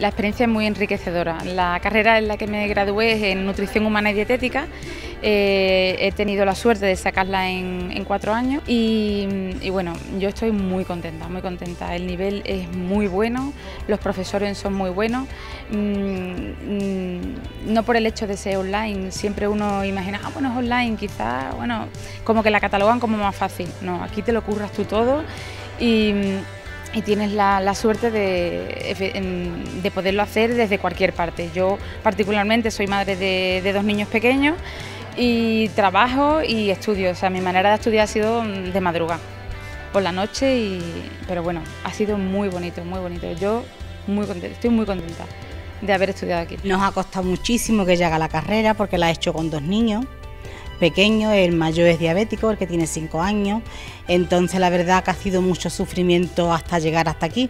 La experiencia es muy enriquecedora. La carrera en la que me gradué es en nutrición humana y dietética. Eh, he tenido la suerte de sacarla en, cuatro años y, bueno, yo estoy muy contenta, muy contenta. El nivel es muy bueno, los profesores son muy buenos. Mm, mm, no por el hecho de ser online, siempre uno imagina, ah, bueno, es online, quizás, bueno, como que la catalogan como más fácil. No, aquí te lo curras tú todo y y tienes la, suerte de, poderlo hacer desde cualquier parte. Yo particularmente soy madre de, dos niños pequeños y trabajo y estudio. O sea, mi manera de estudiar ha sido de madrugada, por la noche, y, pero bueno, ha sido muy bonito, muy bonito. Yo muy contenta, estoy muy contenta de haber estudiado aquí. Nos ha costado muchísimo que llegue a la carrera porque la he hecho con dos niños pequeño, el mayor es diabético, el que tiene 5 años, entonces la verdad que ha sido mucho sufrimiento hasta llegar hasta aquí,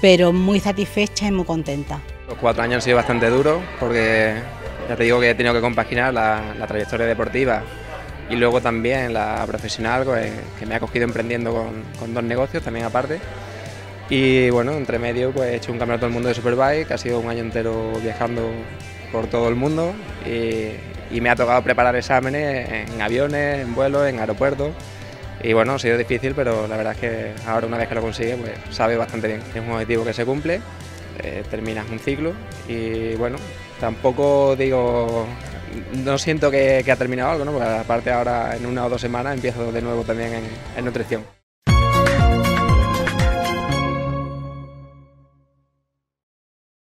pero muy satisfecha y muy contenta. Los cuatro años han sido bastante duros porque ya te digo que he tenido que compaginar la, trayectoria deportiva y luego también la profesional pues, que me ha cogido emprendiendo con, dos negocios también aparte. Y bueno, entre medio pues he hecho un campeonato del mundo de Superbike, que ha sido un año entero viajando por todo el mundo y me ha tocado preparar exámenes en aviones, en vuelos, en aeropuertos. Y bueno, ha sido difícil, pero la verdad es que ahora una vez que lo consigue, pues sabe bastante bien. Es un objetivo que se cumple, eh, terminas un ciclo y bueno, tampoco digo, no siento que, ha terminado algo, ¿no? porque aparte ahora en una o dos semanas empiezo de nuevo también en nutrición.